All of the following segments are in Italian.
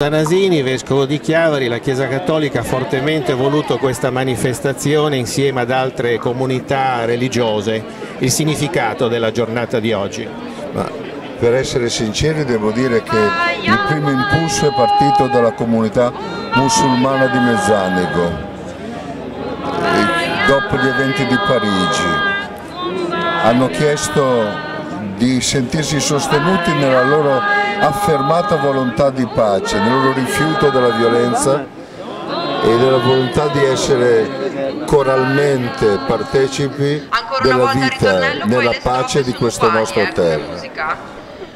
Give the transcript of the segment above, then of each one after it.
Danasini, vescovo di Chiavari, la Chiesa Cattolica ha fortemente voluto questa manifestazione insieme ad altre comunità religiose. Il significato della giornata di oggi? Ma per essere sinceri devo dire che il primo impulso è partito dalla comunità musulmana di Mezzanico, dopo gli eventi di Parigi. Hanno chiesto di sentirsi sostenuti nella loro affermata volontà di pace, nel loro rifiuto della violenza e della volontà di essere coralmente partecipi della vita nella pace di questa nostra terra.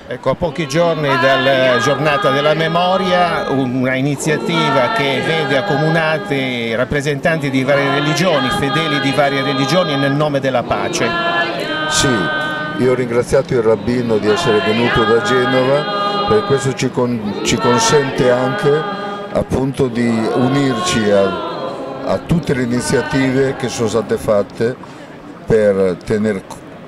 Ecco, a pochi giorni dalla giornata della memoria, una iniziativa che vede accomunati rappresentanti di varie religioni, fedeli di varie religioni nel nome della pace. Sì, io ho ringraziato il rabbino di essere venuto da Genova, per questo ci, con, ci consente anche appunto di unirci a, a, tutte le iniziative che sono state fatte per, tener,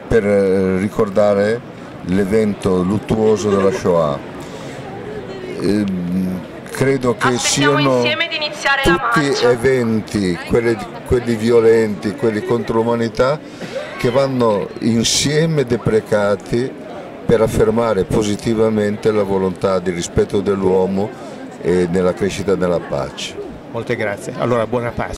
per ricordare l'evento luttuoso della Shoah. E, credo che siano tutti eventi, quelli, quelli violenti, quelli contro l'umanità, che vanno insieme deprecati per affermare positivamente la volontà di rispetto dell'uomo e nella crescita della pace. Molte grazie, allora buona pace.